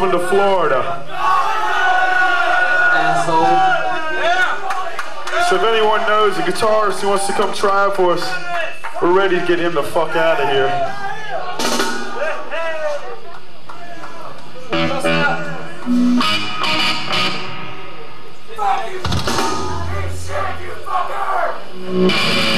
moving to Florida. Asshole. So if anyone knows a guitarist who wants to come try out for us, we're ready to get him the fuck out of here. Yes,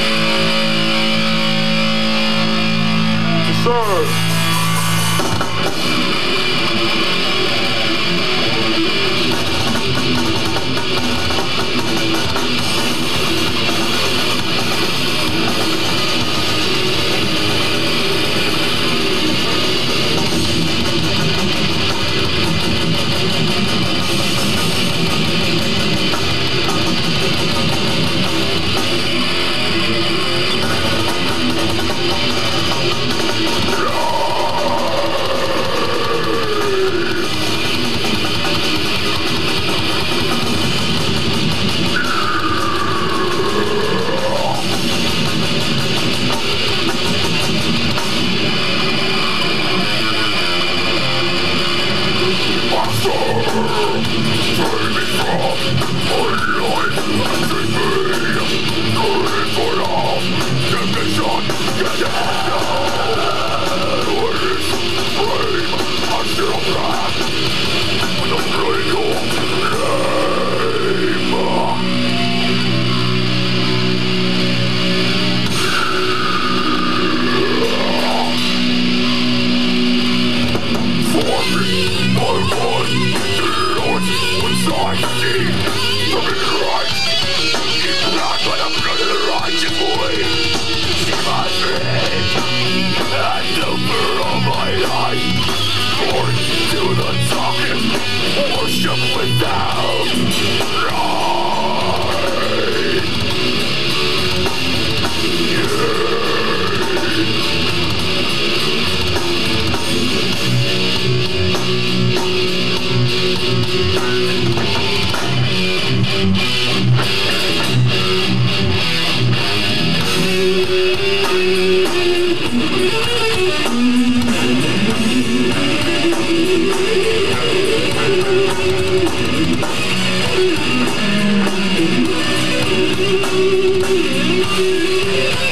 Yeah.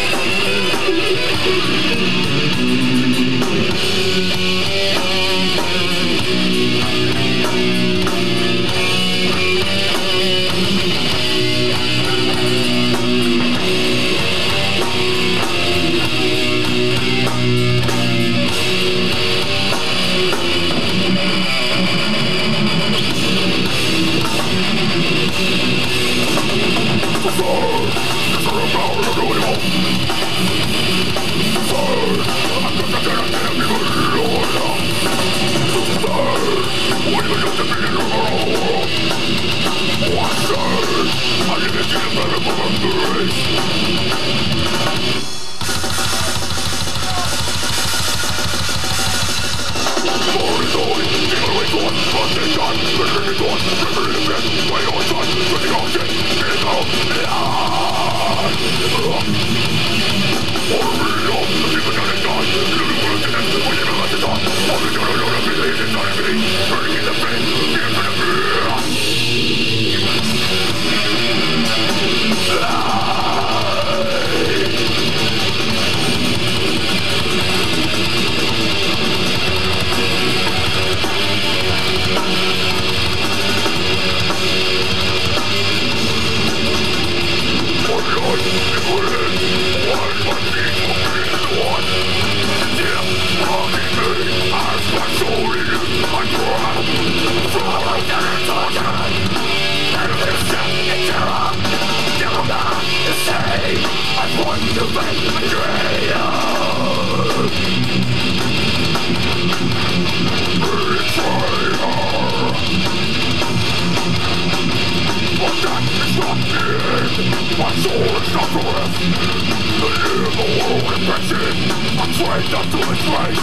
way not to betray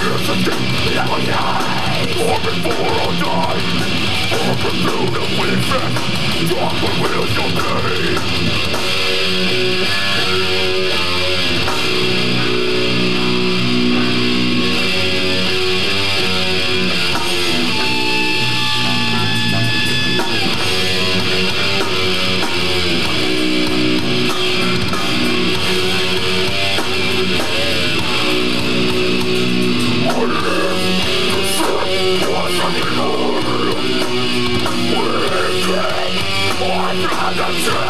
Here's a deep that we hide Or before I die Or pursuit of infect Talk what will you be Time.